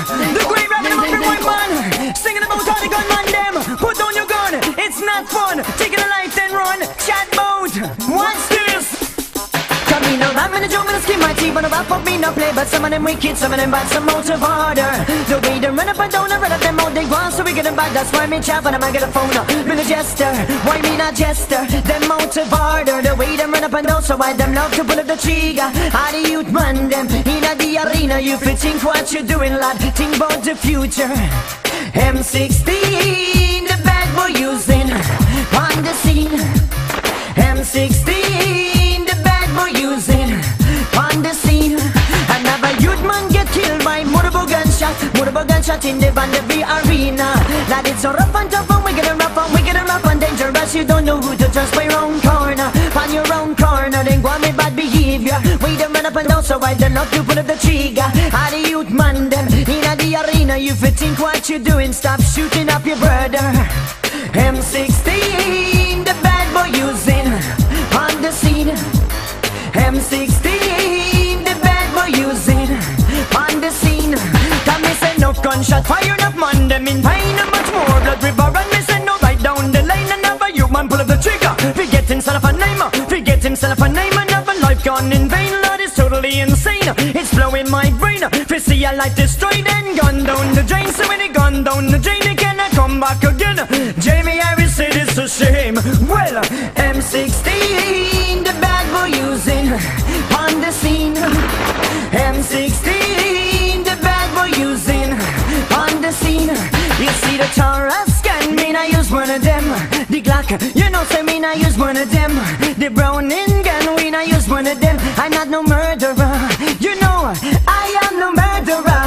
The great rapping about the white man. Singing about all the gunman them. Put down your gun, it's not fun. Taking teeth, but I rap up me no play. But some of them wicked, some of them bad, some motive harder. The way they run up and down, I run up them all they want, so we get them bad. That's why me chap and I might get a phone up. Been a jester, why me not jester? Them motive harder. The way them run up and down, so why them love to pull up the trigger. How the youth man them in the arena? You fit think what you doing, lad? Think about the future. M16, the bad boy using on the scene. M16, gunshot in the Van de V arena. That it's so rough and tough and wicked and rough and wicked and rough and dangerous. You don't know who to trust by your own corner, on your own corner. Then go on with bad behavior. Wait run up and down, so I don't know to pull up the trigger. How the youth man them in the arena. You think what you doing? Stop shooting up your brother. M16, gunshot fire enough man them in pain and much more blood river and me say no right down the lane and never you man pull up the trigger. Forget himself a name, forget himself a name and never life gone in vain. Lord is totally insane. It's blowing my brain. For see a life destroyed and scan, me I use one of them. The Glock, you know, say me I use one of them. The Browning gun, we I use one of them. I'm not no murderer. You know, I am no murderer.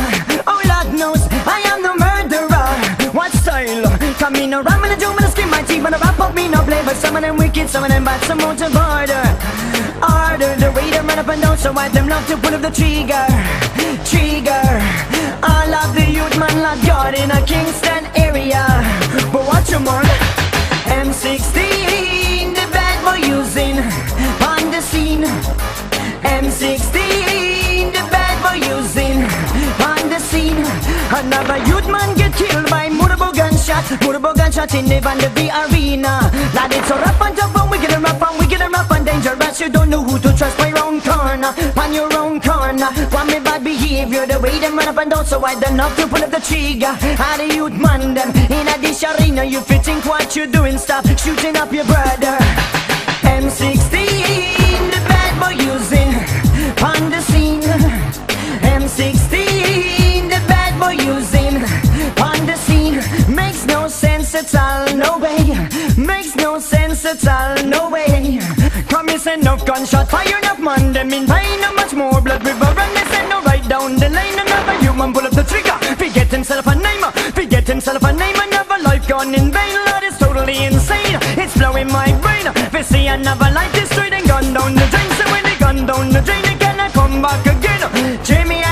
Oh, Lord knows, I am no murderer. What style? Come in around with the drum and skin my teeth, but I rap up me no play. But some of them wicked, some of them bad, some more to border. Harder, the they run up and down, so I them love to pull up the trigger. Trigger. All of the youth man, Lord God, in a Kingston M16, the bad boy using on the scene. Another youth man get killed by multiple gunshot, multiple gunshot in the Van de V arena. Lad, it's so rough and tough and wicked and rough and wicked and rough and dangerous. You don't know who to trust by your own corner, on your own corner. Want me bad behavior, the way them run up and down, so I don't know to pull up the trigger. How the youth man them in a this arena. You fit think what you doing? Stop shooting up your brother. No way. Makes no sense at all, no way. Come me send enough gunshot, fire enough man, them in pain, no much more blood river, and me send no right down the lane. Another human pull up the trigger, forget himself a name, forget himself a name, another life gone in vain. Lord is totally insane, it's blowing my brain. We see another life destroyed and gone down the drain. So when they gone down the drain, they cannot come back again. Jamie